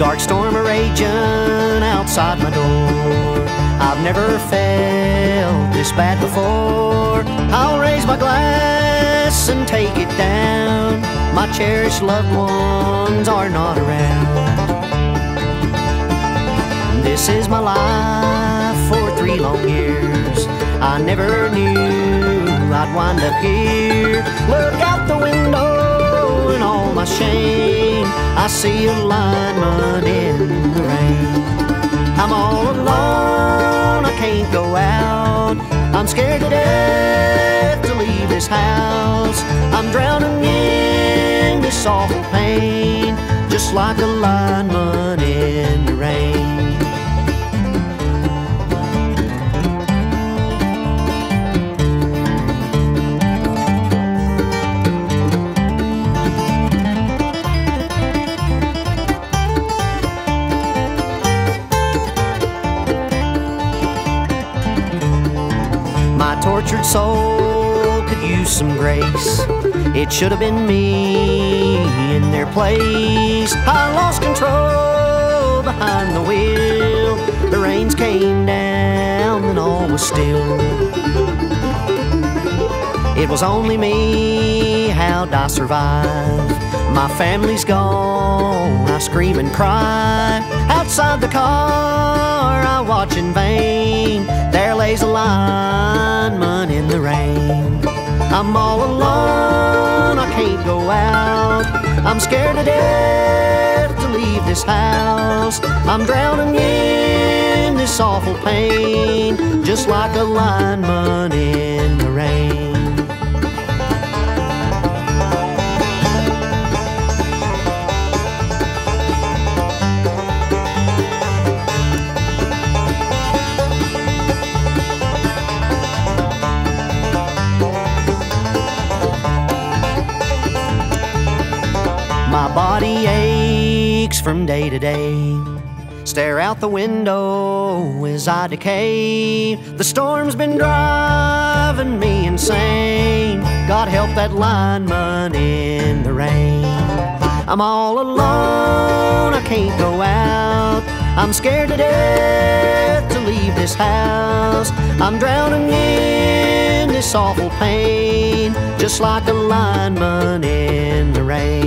Dark storm raging outside my door. I've never felt this bad before. I'll raise my glass and take it down. My cherished loved ones are not around. This is my life for three long years. I never knew I'd wind up here. Look out the window in all my shame. I see a lineman in the rain. I'm all alone, I can't go out. I'm scared to death to leave this house. I'm drowning in this awful pain, just like a lineman Tortured soul could use some grace. It should have been me in their place. I lost control behind the wheel. The rains came down and all was still. It was only me, how'd I survive? My family's gone, I scream and cry. Outside the car, I watch in vain. I'm all alone, I can't go out. I'm scared to death to leave this house. I'm drowning in this awful pain, just like a lineman in My body aches from day to day. Stare out the window as I decay. The storm's been driving me insane. God help that lineman in the rain. I'm all alone, I can't go out. I'm scared to death to leave this house. I'm drowning in this awful pain, just like a lineman in the rain.